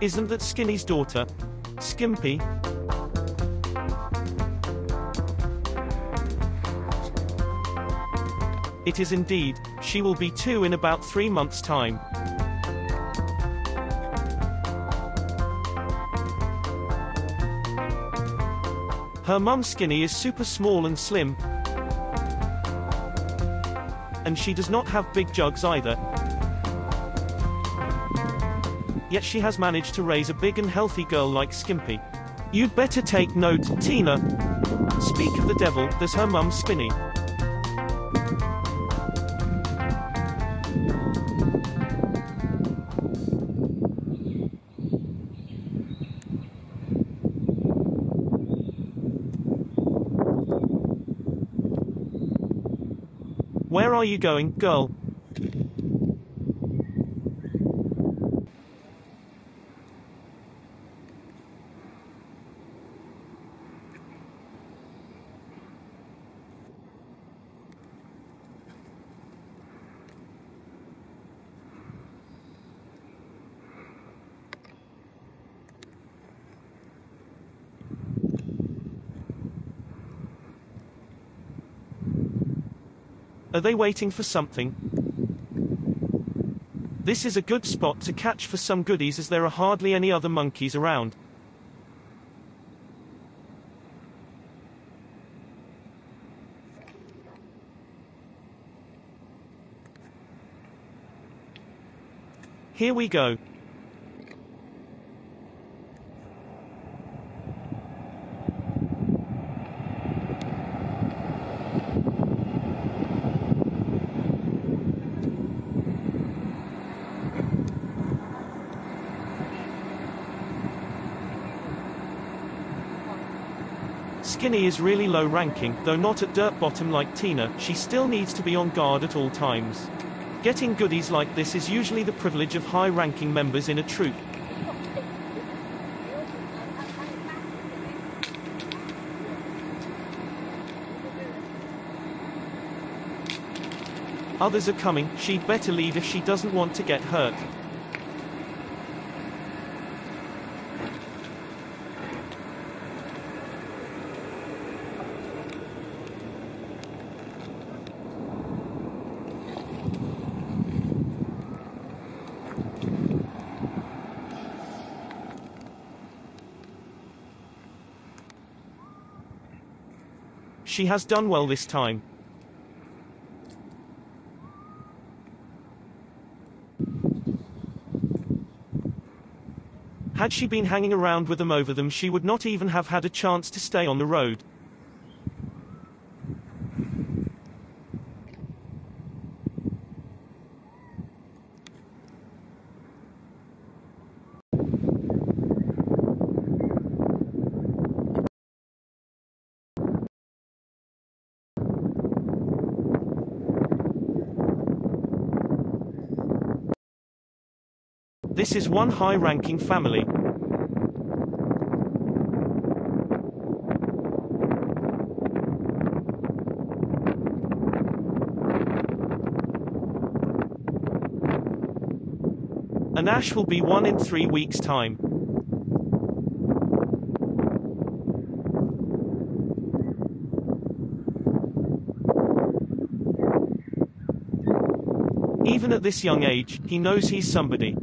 Isn't that Skinny's daughter? Skimpy? It is indeed, she will be two in about three months' time. Her mum Skinny is super small and slim. And she does not have big jugs either. Yet she has managed to raise a big and healthy girl like Skimpy. You'd better take note, Tina. Speak of the devil, there's her mum Skinny. Where are you going, girl? Are they waiting for something? This is a good spot to catch for some goodies as there are hardly any other monkeys around. Here we go. Skinny is really low ranking, though not at dirt bottom like Tina, she still needs to be on guard at all times. Getting goodies like this is usually the privilege of high ranking members in a troop. Others are coming, she'd better leave if she doesn't want to get hurt. She has done well this time. Had she been hanging around with them over them she would not even have had a chance to stay on the road. This is one high-ranking family. An ash will be one in three weeks' time. Even at this young age, he knows he's somebody.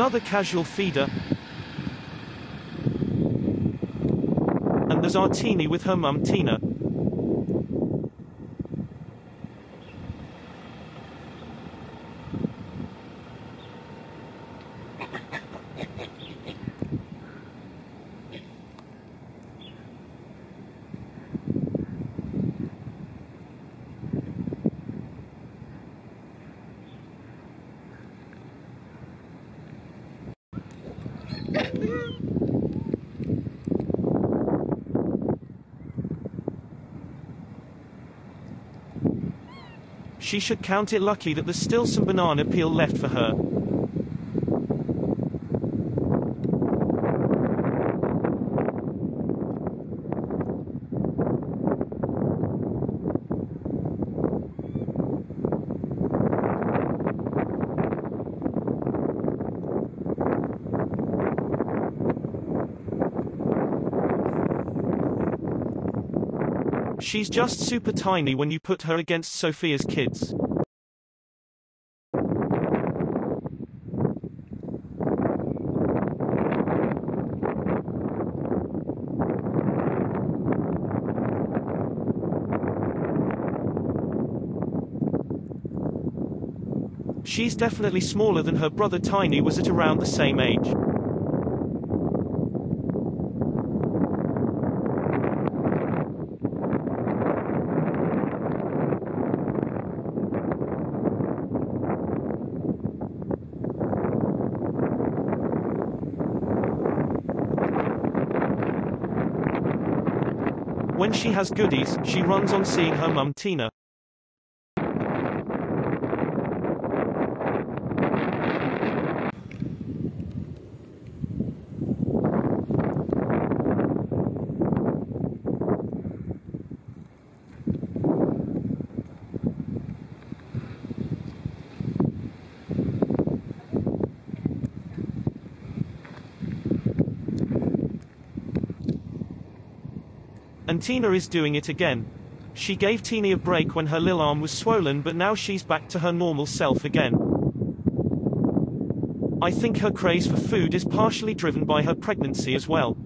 Another casual feeder. And there's Artini with her mum Tina. She should count it lucky that there's still some banana peel left for her. She's just super tiny when you put her against Sophia's kids. She's definitely smaller than her brother Tiny was at around the same age. When she has goodies, she runs on seeing her mum Tina. Tina is doing it again. She gave Teeny a break when her lil arm was swollen but now she's back to her normal self again. I think her craze for food is partially driven by her pregnancy as well.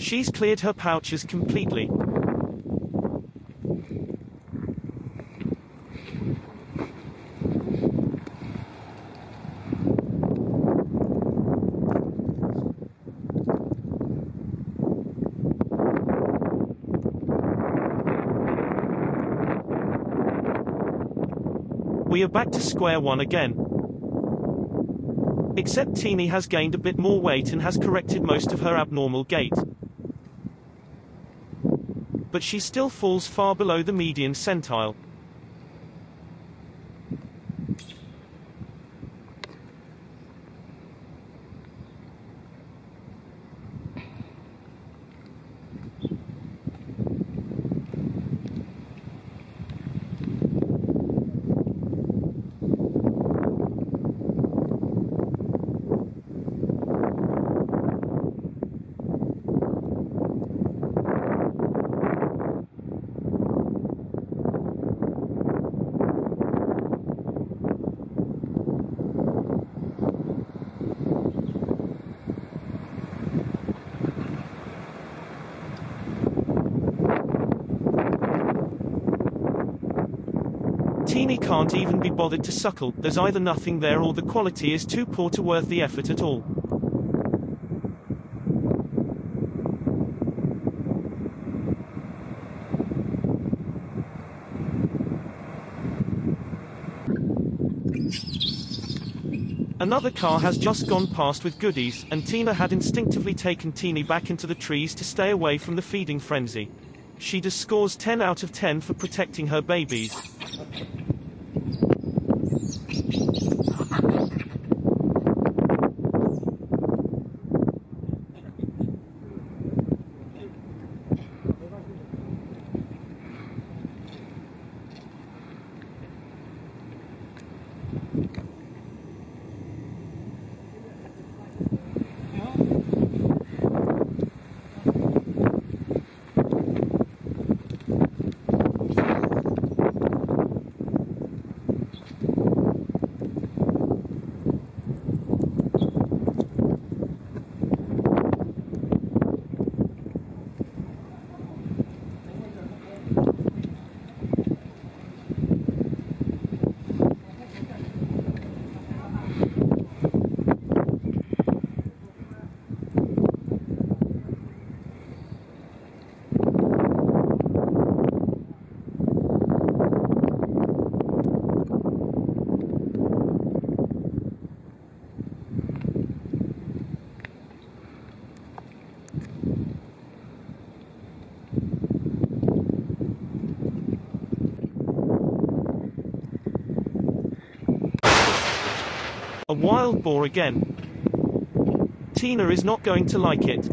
She's cleared her pouches completely. We are back to square one again. Except Teeny has gained a bit more weight and has corrected most of her abnormal gait but she still falls far below the median centile. Teeny can't even be bothered to suckle, there's either nothing there or the quality is too poor to worth the effort at all. Another car has just gone past with goodies, and Tina had instinctively taken Teeny back into the trees to stay away from the feeding frenzy. She does scores 10 out of 10 for protecting her babies. A wild boar again. Tina is not going to like it.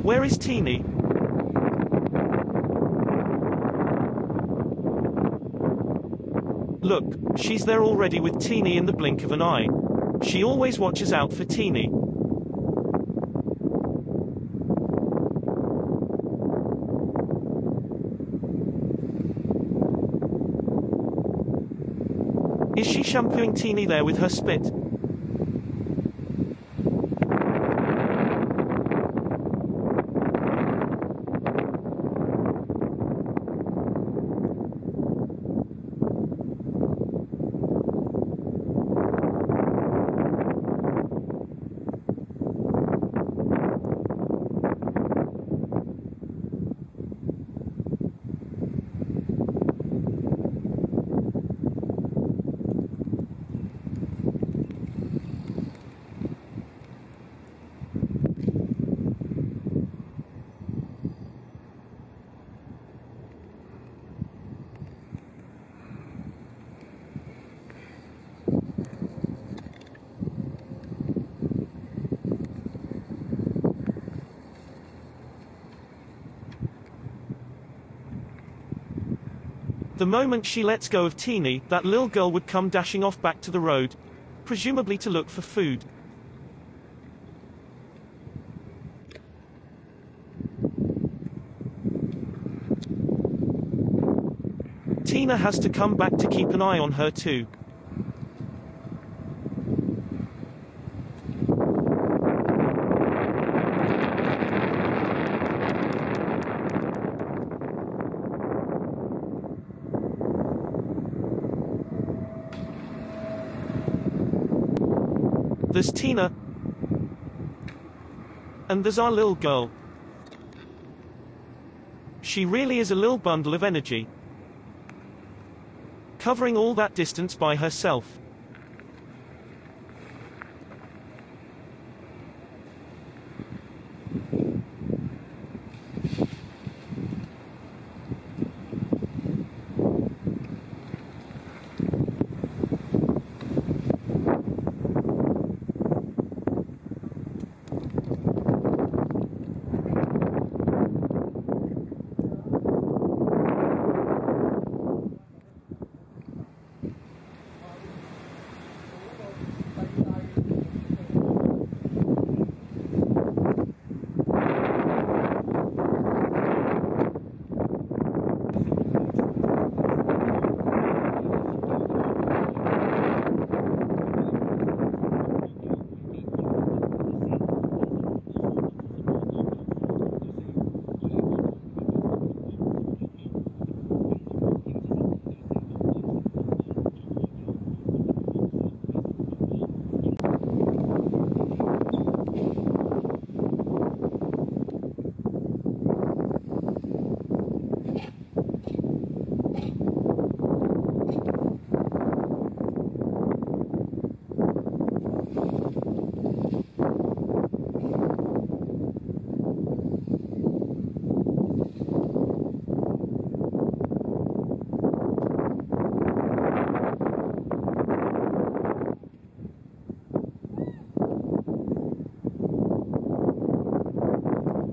Where is Teeny? Look, she's there already with Teeny in the blink of an eye. She always watches out for Teeny. Is shampooing Teeny there with her spit? The moment she lets go of Teeny, that little girl would come dashing off back to the road, presumably to look for food. Tina has to come back to keep an eye on her too. There's Tina. And there's our little girl. She really is a little bundle of energy. Covering all that distance by herself.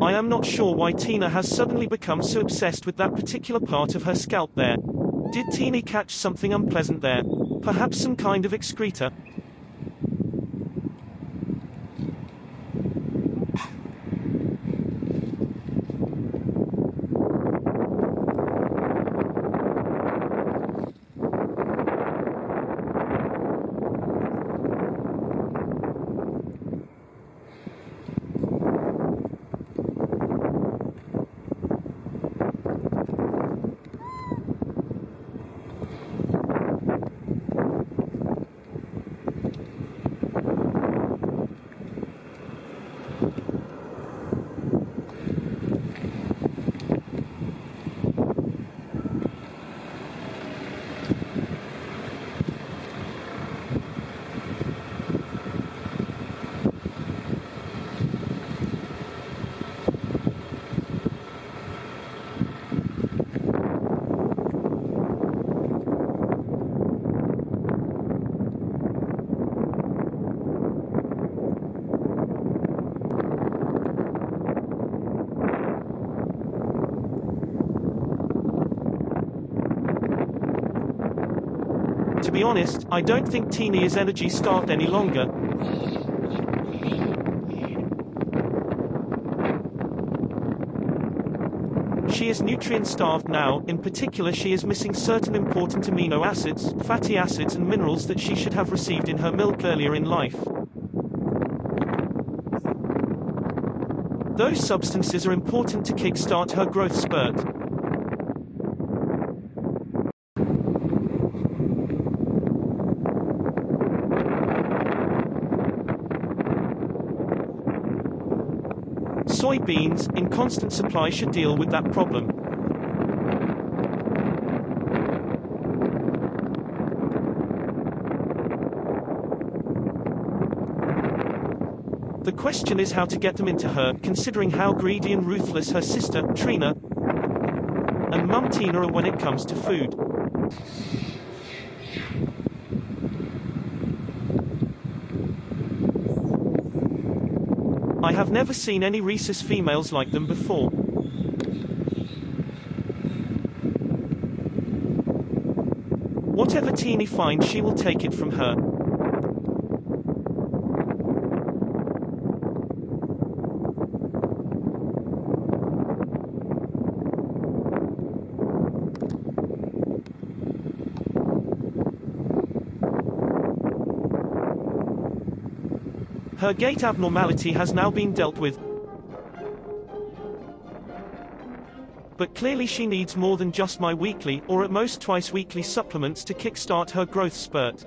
I am not sure why Tina has suddenly become so obsessed with that particular part of her scalp there. Did Teeny catch something unpleasant there? Perhaps some kind of excreta? Be honest, I don't think Teeny is energy starved any longer. She is nutrient starved now, in particular she is missing certain important amino acids, fatty acids and minerals that she should have received in her milk earlier in life. Those substances are important to kickstart her growth spurt. Soybeans, in constant supply should deal with that problem. The question is how to get them into her, considering how greedy and ruthless her sister, Trina, and mum Tina are when it comes to food. Have never seen any rhesus females like them before. Whatever Teeny finds she will take it from her. Her gait abnormality has now been dealt with. But clearly she needs more than just my weekly, or at most twice weekly supplements to kickstart her growth spurt.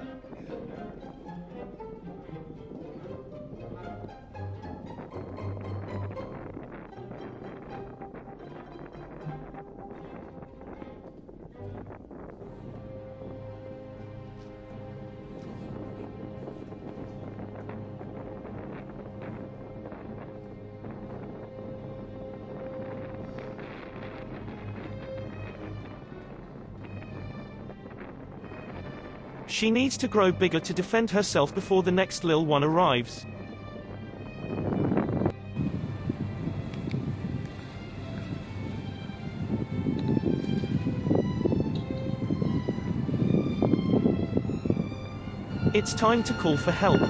She needs to grow bigger to defend herself before the next lil one arrives. It's time to call for help.